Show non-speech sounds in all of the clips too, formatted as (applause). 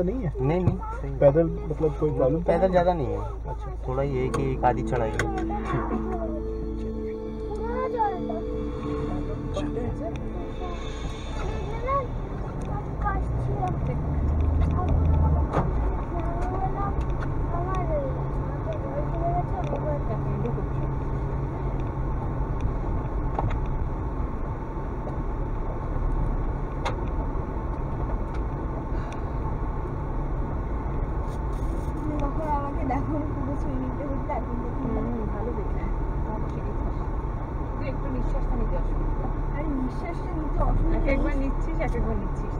नहीं है? नहीं नहीं पैदल मतलब कोई प्रॉब्लम पैदल ज़्यादा नहीं है। अच्छा। थोड़ा ये है कि एक आधी चढ़ाई है। আমাকে দেখো পুরো সুইমিংটা করতে এখন দেখি ভালো দেখে তুই একটু নিঃশ্বাসটা নিতে অসুবিধা আর নিঃশ্বাসটা নিতে অসুবিধা এক একবার নিচ্ছিস এক একবার নিচ্ছিস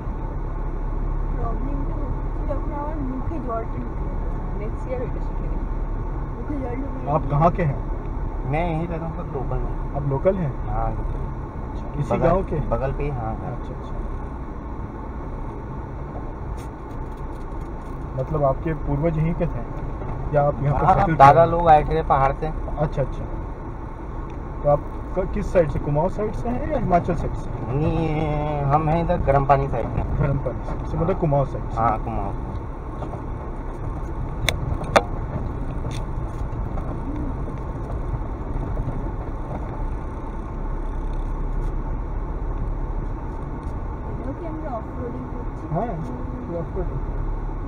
প্রবলেমটা হচ্ছে যখন আমার মুখে জলটা ঢুকে যায়। নেক্সট ইয়ার ওইটা শিখে নিই মুখে জল ঢুকে आप कहाँ के हैं मैं यहीं रहता हूँ पर लोकल में आप लोकल हैं हाँ इसी बगल- गांव के बगल पे ही हाँ घर अच्छा अच्छा मतलब आपके पूर्वज यहीं के थे या आप यहाँ हाँ, दादा लोग आए थे पहाड़ से। अच्छा अच्छा। तो आप किस साइड से? कुमाऊँ साइड से हैं या हिमाचल साइड से? नहीं हम हैं इधर गर्म पानी साइड में। गर्म पानी से मतलब हाँ। कुमाऊँ साइड से। हाँ कुमाऊँ। হ্যাঁ কি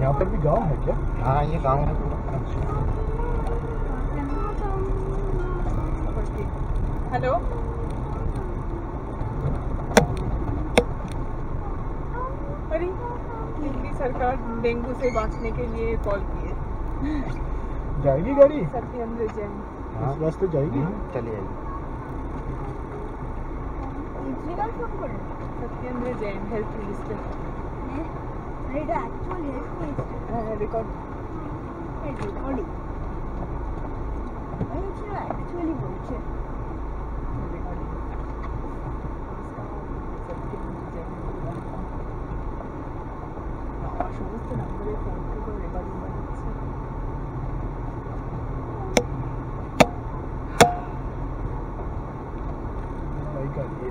यहाँ पर भी गाँव है क्या? हाँ ये गाँव है हेलो? अरे दिल्ली सरकार डेंगू से बचने के लिए कॉल की है। जाएगी गाड़ी? सत्येंद्र जैन हाँ तो जाएगी? हाँ चली जाएगी Satyendra Jain health minister. Right, actual headphone is uh, record. Right, recording. I am sure actually vulture. Shows the number of phone people recording by itself. कर दिए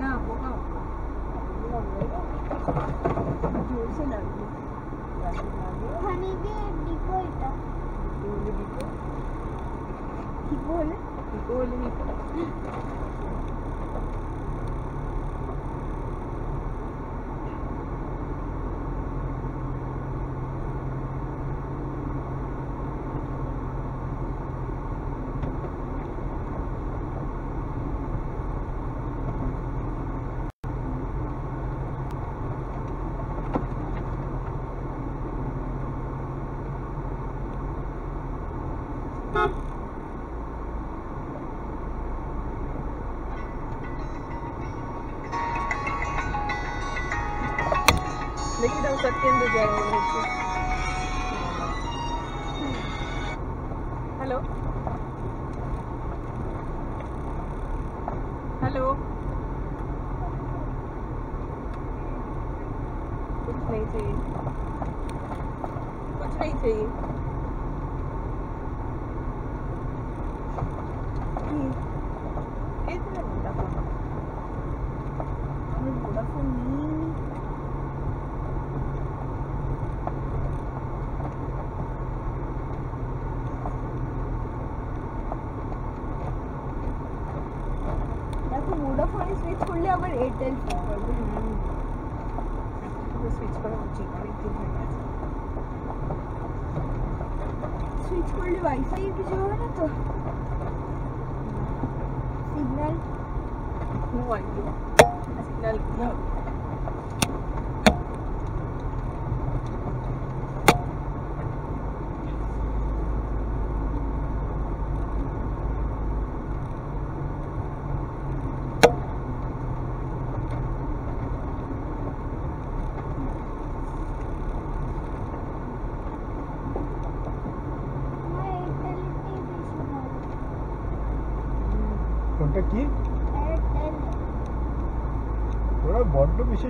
na ako ka. Diyor sila. Hani bir dikol da. Dikol dikol. Dikol. Dikol dikol. Hallo. Good to. Good to. দেখো ভোডাফোনে switch করলে আবার Airtel phone করবে switch করা উচিত অনেক দিন হয়ে গেছে সুইচ করলে ওয়াইফাই এর কিছু হবে না তো সিগন্যাল নো আইডিয়া সিগন্যাল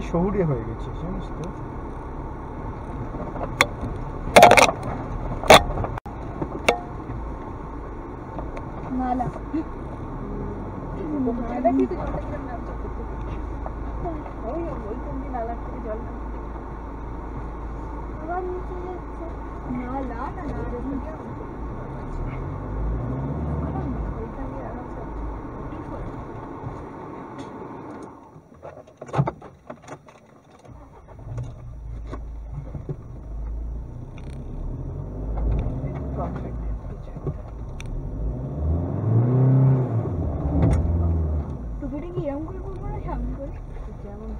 শহুরে হয়ে গেছে জানিস তো। নালা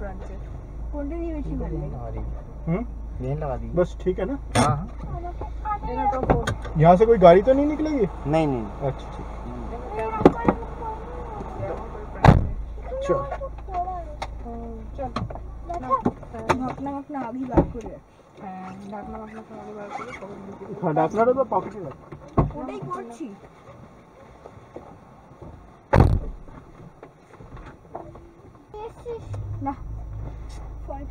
যেমন ব্রাঞ্চের কোনটা দিয়ে বেশি ভালো লাগে लगा दी हम्म लेन लगा दी बस ठीक है ना हाँ हाँ আমাকে আমি तेरा तो फोन यहाँ से कोई गाड़ी तो नहीं निकलेगी नहीं नहीं अच्छा ठीक এখানে চল। একটু পড়া রয়েছে। চল দেখো ভাবনা ভাবনা আগেই বার করে রাখ। হ্যাঁ ঢাকনা মাকনা সবাই বার করে কখন ঢুকে দিই। हाँ डाकना तो पॉकेट में रख ওটাই করছি ফোনে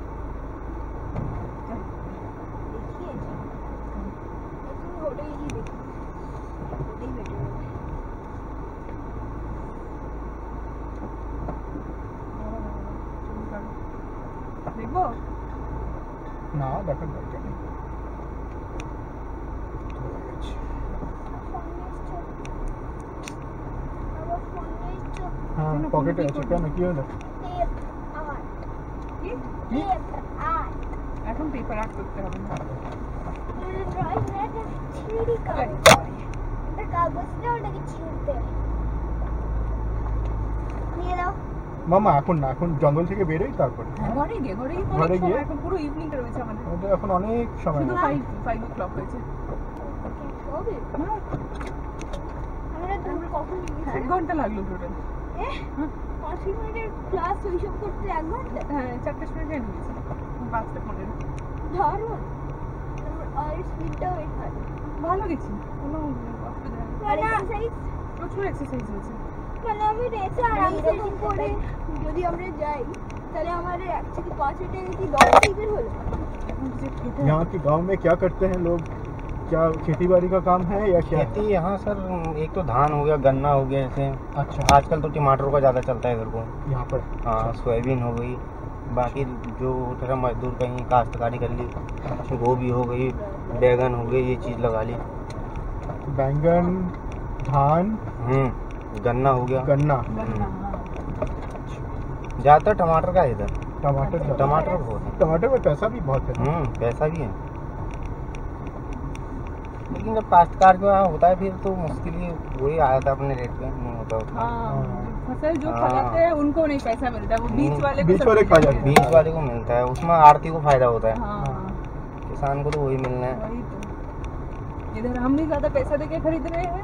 না দেখার দরকার নেই হয়ে গেছে। আমার ফোনের চোখ হ্যাঁ কেন, পকেটে ফোনে কি আছে করবি? কেন কি হলো টেপ আর কি টেপ আর এখন পেপার আর্ট করতে হবে না ড্রয়িং একটা ছিঁড়ি কাগজ একটা কাগজটা ওটাকে ছিঁড়তে হয়। মামা এখন না এখন জঙ্গল থেকে বেরোই তারপরে। ঘরে গিয়ে ঘরে গিয়ে ঘরে গিয়ে? এখন পুরো ইভিনিংটা রয়েছে আমাদের। আমাদের এখন অনেক সময় শুধু আছে। ফাইভ ফাইভ ও ক্লক হয়েছে। হবে হ্যাঁ, আমরা দূর কখন গিয়েছি? এক ঘণ্টা লাগল টোটাল এহ, মিনিটের ক্লাস ওইসব করতে এক ঘণ্টা? হ্যাঁ চারটের সময় ট্রেন গেছে পাঁচটা পনেরো। দারুণ। আর স্পিডটাও এখানে ভালো গেছি। কোনো অসুবিধা প্রচুর এক্সারসাইজ হয়েছে। মানে আমি রেসে আরামসে এরকম করে যদি আমরা যাই তাহলে আমাদের এক থেকে পাঁচ মিনিটে গেছি দশ মিনিটের হলো এখন যে খেতে यहाँ के गांव में क्या करते हैं लोग क्या खेती बाड़ी का काम है या क्या खेती यहाँ सर एक तो धान हो गया गन्ना हो गया जैसे अच्छा आजकल तो टमाटर का ज़्यादा चलता है इधर को यहाँ पर हाँ सोयाबीन हो गई बाकी जो थोड़ा मजदूर कहीं काश्तकारी कर ली गोभी हो गई बैगन हो गई ये चीज़ लगा ली बैंगन धान हम्म गन्ना हो गया। गन्ना। हाँ। ज़्यादातर टमाटर का इधर। टमाटर टमाटर बहुत है। टमाटर में पैसा भी बहुत है। हम्म पैसा भी है। लेकिन जब काश्तकार के वहाँ होता है फिर तो मुश्किल ही वही आया था अपने रेट पे नहीं होता उतना हाँ फ़सल जो हाँ। फलाते हैं उनको नहीं पैसा मिलता है वो बीच हम्म, वाले को बीच वाले जाते बीच वाले को मिलता है उसमें आरती को फ़ायदा होता है। हाँ। किसान को तो वही मिलना है। तो। इधर हम नहीं ज़्यादा पैसा देके खरीद रहे हैं।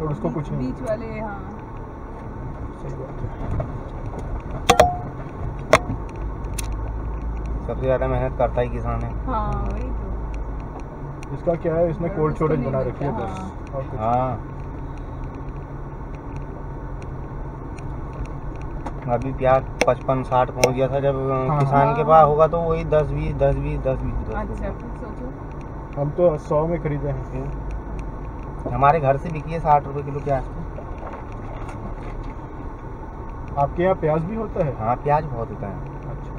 और उसको कुछ नहीं बीच वाले हाँ। सही बात है। सबसे ज़्यादा मेहनत करता ही किसान है। हाँ वही तो। इसका क्या है? इसने कोल्ड स्टोरेज बना रखी है बस। और कुछ? हाँ। अभी प्याज पचपन साठ पहुँच गया था जब हाँ। किसान के पास होगा तो वही दस बीस दस बीस दस बीस अच्छा हम तो सौ में खरीदे हैं। बीस। हमारे घर से बिकी है साठ रुपए किलो प्याज। आपके यहाँ प्याज भी होता है? हाँ प्याज बहुत होता है। अच्छा।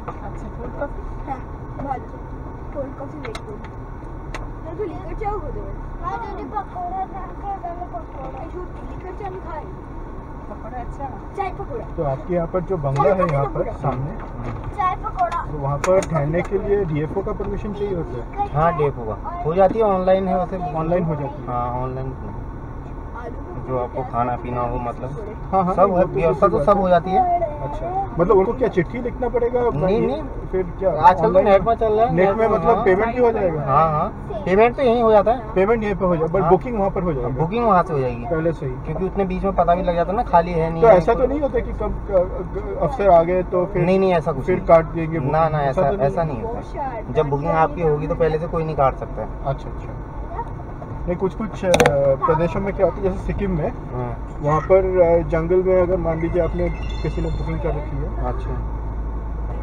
तो चाय तो आपके यहाँ पर जो बंगला है यहाँ पर सामने। चाय पकौड़ा तो वहाँ पर ठहरने के लिए डीएफओ का परमिशन चाहिए होता है? हाँ डीएफओ का। हो जाती है ऑनलाइन है वैसे। ऑनलाइन हो जाती है। हाँ ऑनलाइन जो आपको खाना पीना हो मतलब। हाँ हाँ। सब व्यवस्था तो सब हो जाती है। अच्छा। मतलब उनको क्या चिट्ठी लिखना पड़ेगा? नहीं, नहीं। फिर क्या? आजकल तो नेट पर चल रहा है नेट में मतलब हाँ। पेमेंट भी हो जाएगा। हाँ हाँ। पेमेंट तो यहीं हो जाता है। पेमेंट यहीं पे हो जाएगा बट हाँ। बुकिंग वहाँ पर हो जाएगा। बुकिंग वहाँ से हो जाएगी। पहले से ही। क्योंकि उतने बीच में पता भी लग जाता है ना खाली है नहीं तो ऐसा तो नहीं होता की कब अफसर आ गए तो फिर नहीं नहीं ऐसा कुछ फिर काट देंगे ना? ना ऐसा तो ऐसा नहीं होता। जब बुकिंग आपकी होगी तो पहले से कोई नहीं काट सकता है। अच्छा अच्छा। नहीं कुछ कुछ प्रदेशों में क्या होता है जैसे सिक्किम में हाँ, वहाँ पर जंगल में अगर मान लीजिए आपने किसी ने बुकिंग कर रखी है अच्छा।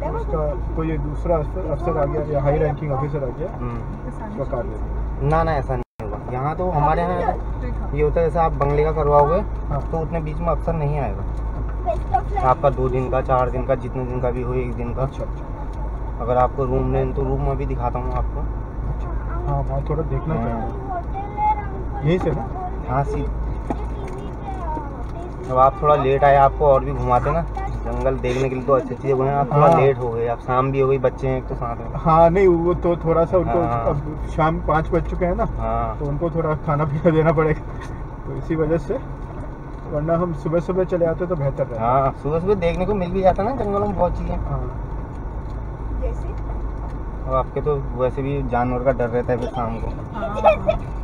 तो उसका तो ये दूसरा अफसर आ गया या हाई रैंकिंग ऑफिसर आ गया हम्म। उसका देते ना ना ऐसा नहीं होगा। यहाँ तो हमारे यहाँ ये होता है जैसे आप बंगले का करवाओगे हाँ। तो उतने बीच में अफसर नहीं आएगा। आपका दो दिन का चार दिन का जितने दिन का भी हो एक दिन का। अच्छा अच्छा। अगर आपको रूम लें तो रूम में भी दिखाता हूँ आपको। अच्छा। हाँ वहाँ थोड़ा देखना हाँ। चाहिए। यहीं से ना? हाँ सी अब आप थोड़ा लेट आए आपको और भी घुमाते ना? जंगल देखने के लिए तो अच्छी अच्छी जगह है। आप थोड़ा हाँ। लेट हो गए आप शाम भी हो गई बच्चे हैं एक तो साथ में। हाँ नहीं वो तो थोड़ा सा उनको हाँ। अब शाम पाँच बज चुके हैं ना हाँ। तो उनको थोड़ा खाना पीना देना पड़ेगा। तो इसी वजह से वरना हम सुबह सुबह चले आते तो बेहतर रहता। हाँ सुबह सुबह देखने को मिल भी जाता ना जंगलों में बहुत चीज़ें। हाँ। जैसे? और आपके तो वैसे भी जानवर का डर रहता है फिर शाम को। हाँ।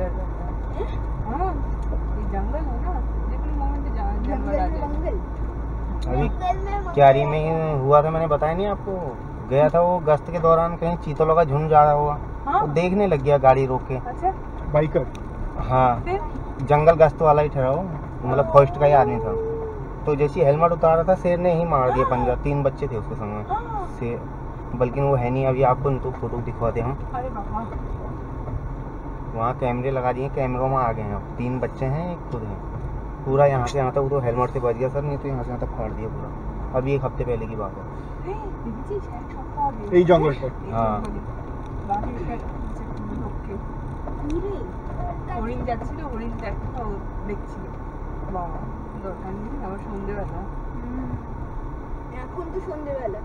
है हाँ ये जंगल है ना लेकिन मोमेंट आ अभी क्यारी में हुआ था मैंने बताया नहीं आपको। गया था वो गश्त के दौरान कहीं चीतलों का झुंड जा रहा हुआ। हाँ। वो देखने लग गया गाड़ी रोक के। अच्छा। बाइकर। हाँ। फिर? जंगल गश्त वाला ही ठहरा वो। मतलब फ़र्स्ट का ही आदमी था। तो जैसे ही हेलमेट उतारा था शेर ने ही मार दिया पंजा। तीन बच्चे थे उसके संग में। हाँ। शेर बल्कि वो है नहीं अभी आपको तो फ़ोटो दिखवाते हम। वहाँ कैमरे लगा दिए कैमरों में आ गए हैं अब तीन बच्चे हैं एक खुद हैं पूरा यहाँ से यहाँ तक वो तो हेलमेट से बच गया सर नहीं तो यहाँ से यहाँ तक फाड़ दिया पूरा अभी एक हफ्ते पहले की बात है हे, ये चीज है छक्का भी। यही जंगल पे এই হ্যাঁ। জঙ্গলে। বাঘের একটা নিচে লোককে হরিণ যাচ্ছিল হরিণ দেখতো দেখছিল বাবা দরকার নেই আবার সন্ধ্যেবেলা এখন তো সন্ধ্যেবেলা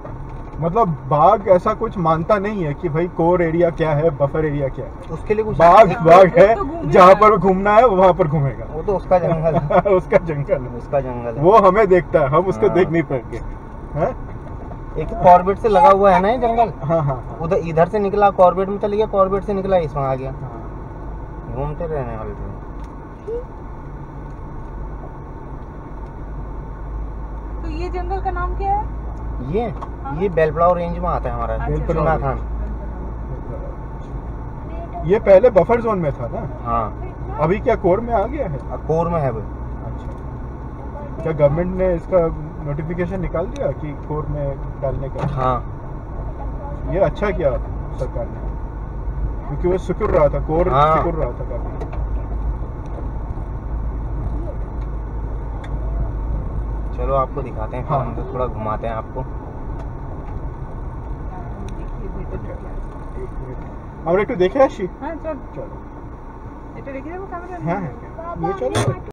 मतलब बाघ ऐसा कुछ मानता नहीं है कि भाई कोर एरिया क्या है बफर एरिया क्या है। उसके लिए कुछ बाघ बाघ है तो जहाँ पर घूमना है वहाँ पर घूमेगा। वो तो उसका जंगल है। (laughs) उसका जंगल है। उसका जंगल है। वो हमें देखता है हम उसको हाँ। देख नहीं पाएँगे हैं? एक तो कॉर्बेट से लगा हुआ है ना ये जंगल? हाँ हाँ। उधर इधर से निकला कॉर्बेट में चल गया कॉर्बेट से निकला इसमें आ गया। हाँ। घूमते रहने वाले थे। तो ये जंगल का नाम क्या है? ये ये बेलपड़ाव रेंज में आता है हमारा अच्छा, चुना खान ये पहले बफर जोन में था ना? हाँ। अभी क्या कोर में आ गया है? कोर में है वो अच्छा। क्या गवर्नमेंट ने इसका नोटिफिकेशन निकाल दिया कि कोर में डालने का? हाँ। ये अच्छा किया सरकार ने। क्योंकि वो सिकुड़ रहा था कोर हाँ। सिकुड़ रहा था काफ़ी। चलो आपको दिखाते हैं फिर हाँ। हम तो थोड़ा घुमाते हैं आपको দেখি ভেতরে কি আছে। আমরা একটু দেখে আসি হ্যাঁ চল চলো এটা রেখে দেবো ক্যামেরা হ্যাঁ হ্যাঁ নিয়ে চলো